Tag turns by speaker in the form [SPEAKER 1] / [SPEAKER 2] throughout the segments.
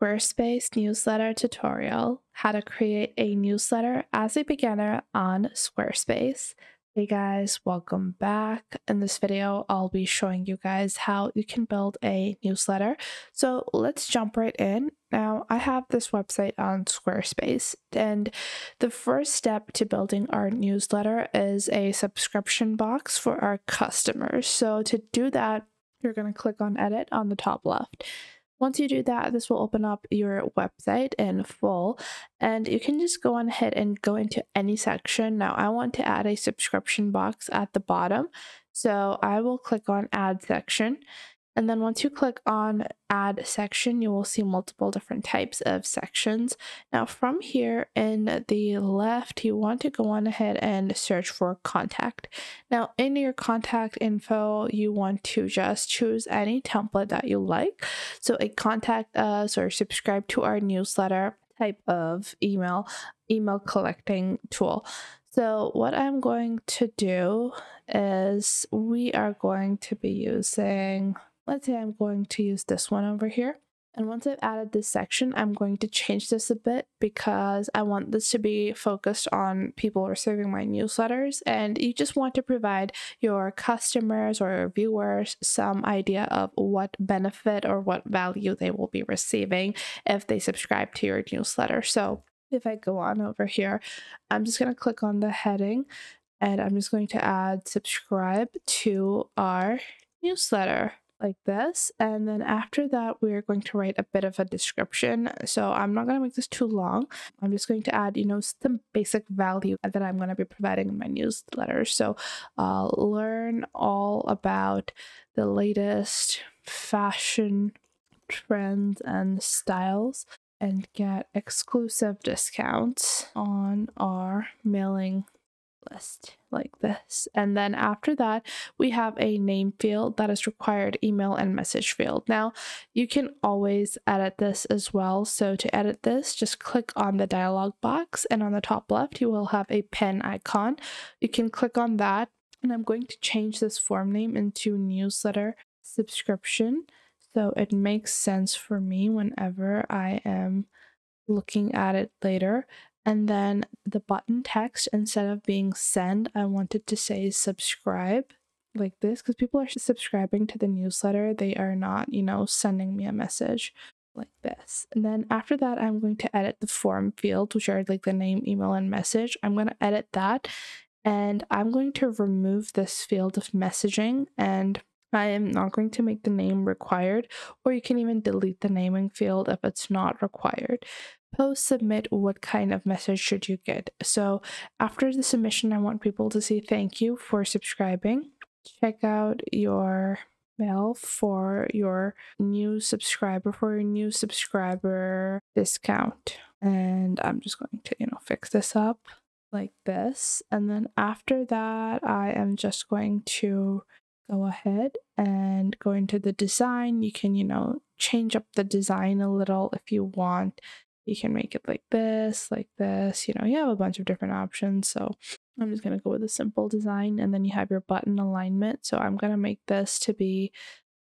[SPEAKER 1] Squarespace newsletter tutorial how to create a newsletter as a beginner on Squarespace. Hey guys, welcome back. In this video, I'll be showing you guys how you can build a newsletter. So let's jump right in. Now, I have this website on Squarespace, and the first step to building our newsletter is a subscription box for our customers. So to do that, you're going to click on edit on the top left. Once you do that, this will open up your website in full and you can just go on ahead and go into any section. Now I want to add a subscription box at the bottom. So I will click on add section and then once you click on add section, you will see multiple different types of sections. Now from here in the left, you want to go on ahead and search for contact. Now in your contact info, you want to just choose any template that you like. So a contact us or subscribe to our newsletter type of email, email collecting tool. So what I'm going to do is we are going to be using Let's say I'm going to use this one over here. And once I've added this section, I'm going to change this a bit because I want this to be focused on people receiving my newsletters. And you just want to provide your customers or your viewers some idea of what benefit or what value they will be receiving if they subscribe to your newsletter. So if I go on over here, I'm just going to click on the heading and I'm just going to add subscribe to our newsletter like this. And then after that, we're going to write a bit of a description. So I'm not going to make this too long. I'm just going to add, you know, some basic value that I'm going to be providing in my newsletter. So uh, learn all about the latest fashion trends and styles and get exclusive discounts on our mailing list like this. And then after that, we have a name field that is required email and message field. Now, you can always edit this as well. So to edit this, just click on the dialog box and on the top left, you will have a pen icon. You can click on that and I'm going to change this form name into newsletter subscription. So it makes sense for me whenever I am looking at it later. And then the button text, instead of being send, I wanted to say subscribe like this because people are subscribing to the newsletter. They are not, you know, sending me a message like this. And then after that, I'm going to edit the form field, which are like the name, email, and message. I'm going to edit that and I'm going to remove this field of messaging and I am not going to make the name required, or you can even delete the naming field if it's not required post submit what kind of message should you get? So after the submission i want people to say thank you for subscribing. Check out your mail for your new subscriber for your new subscriber discount. And i'm just going to you know fix this up like this. And then after that i am just going to go ahead and go into the design. You can you know change up the design a little if you want you can make it like this, like this, you know, you have a bunch of different options. So I'm just going to go with a simple design and then you have your button alignment. So I'm going to make this to be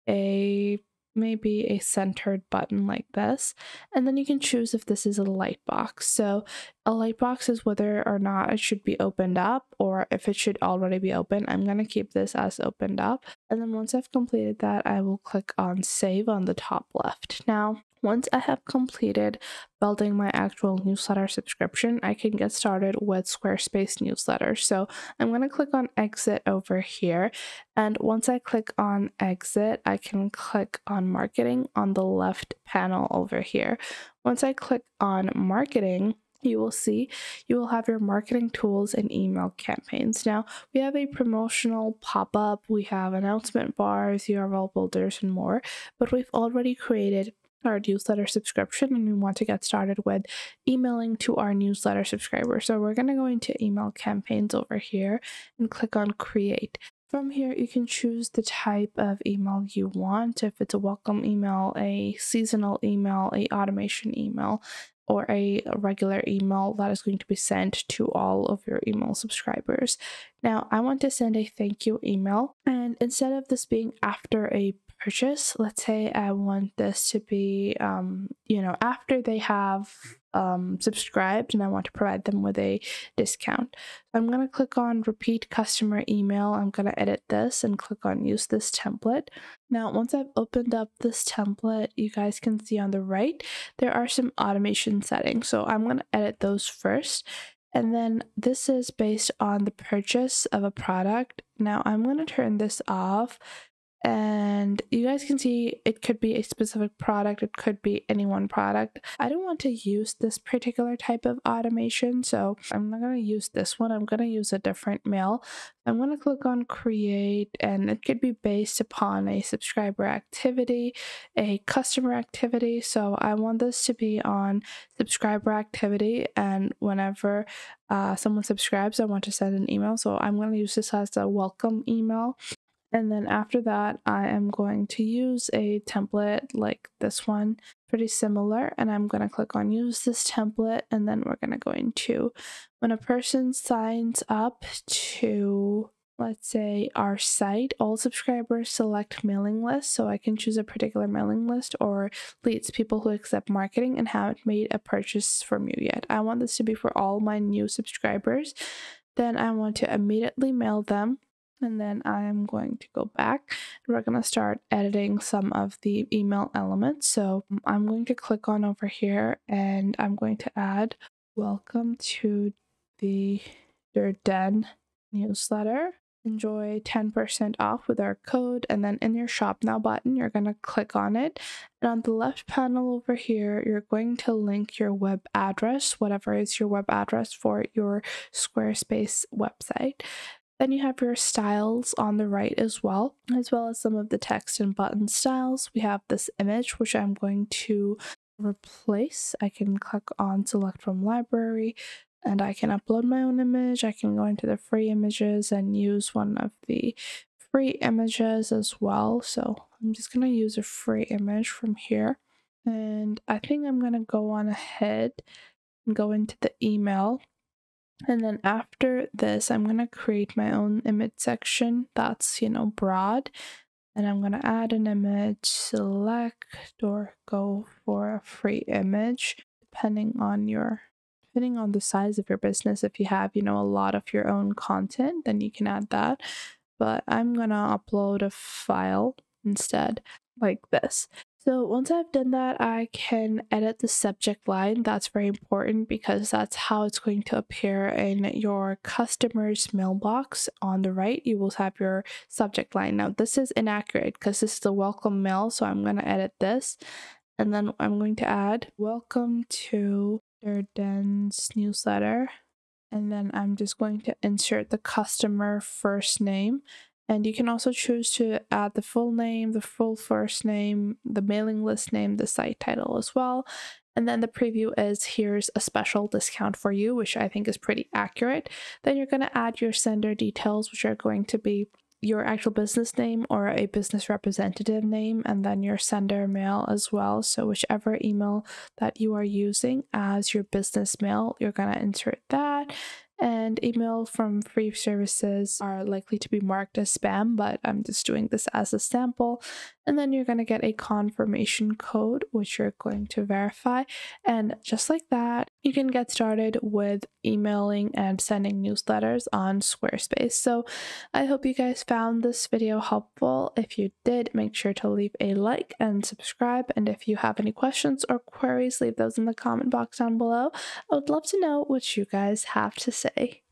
[SPEAKER 1] a maybe a centered button like this. And then you can choose if this is a light box. So a light box is whether or not it should be opened up or if it should already be open. I'm going to keep this as opened up. And then once I've completed that, I will click on save on the top left. Now, once I have completed building my actual newsletter subscription, I can get started with Squarespace newsletters. So I'm going to click on exit over here. And once I click on exit, I can click on marketing on the left panel over here. Once I click on marketing, you will see you will have your marketing tools and email campaigns. Now, we have a promotional pop up, we have announcement bars, URL builders, and more, but we've already created our newsletter subscription and we want to get started with emailing to our newsletter subscribers. So we're going to go into email campaigns over here and click on create. From here, you can choose the type of email you want. If it's a welcome email, a seasonal email, a automation email, or a regular email that is going to be sent to all of your email subscribers. Now, I want to send a thank you email, and instead of this being after a purchase. Let's say I want this to be, um, you know, after they have um, subscribed and I want to provide them with a discount. I'm going to click on repeat customer email. I'm going to edit this and click on use this template. Now, once I've opened up this template, you guys can see on the right, there are some automation settings. So I'm going to edit those first. And then this is based on the purchase of a product. Now I'm going to turn this off and you guys can see it could be a specific product it could be any one product. I don't want to use this particular type of automation so i'm not going to use this one. I'm going to use a different mail i'm going to click on create and it could be based upon a subscriber activity a customer activity. So i want this to be on subscriber activity and whenever uh, someone subscribes i want to send an email. So i'm going to use this as a welcome email and then after that, I am going to use a template like this one, pretty similar. And I'm going to click on use this template. And then we're going to go into when a person signs up to, let's say, our site, all subscribers select mailing list. So I can choose a particular mailing list or leads people who accept marketing and haven't made a purchase from you yet. I want this to be for all my new subscribers. Then I want to immediately mail them and then I'm going to go back we're going to start editing some of the email elements. So mm, I'm going to click on over here and I'm going to add welcome to the your Den newsletter. Enjoy 10% off with our code. And then in your shop now button, you're going to click on it. And on the left panel over here, you're going to link your web address, whatever is your web address for your Squarespace website. Then you have your styles on the right as well, as well as some of the text and button styles. We have this image, which I'm going to replace. I can click on select from library and I can upload my own image. I can go into the free images and use one of the free images as well. So I'm just going to use a free image from here. And I think I'm going to go on ahead and go into the email and then after this, I'm going to create my own image section that's, you know, broad. And I'm going to add an image, select or go for a free image, depending on your depending on the size of your business. If you have, you know, a lot of your own content, then you can add that. But I'm going to upload a file instead like this. So once I've done that, I can edit the subject line. That's very important because that's how it's going to appear in your customer's mailbox. On the right, you will have your subject line. Now, this is inaccurate because this is a welcome mail, so I'm going to edit this. And then I'm going to add welcome to Den's newsletter. And then I'm just going to insert the customer first name and you can also choose to add the full name, the full first name, the mailing list name, the site title as well. And then the preview is here's a special discount for you, which I think is pretty accurate. Then you're going to add your sender details, which are going to be your actual business name or a business representative name, and then your sender mail as well. So, whichever email that you are using as your business mail, you're going to insert that and email from free services are likely to be marked as spam, but I'm just doing this as a sample. And then you're going to get a confirmation code, which you're going to verify. And just like that, you can get started with emailing and sending newsletters on Squarespace. So I hope you guys found this video helpful. If you did, make sure to leave a like and subscribe. And if you have any questions or queries, leave those in the comment box down below. I would love to know what you guys have to say.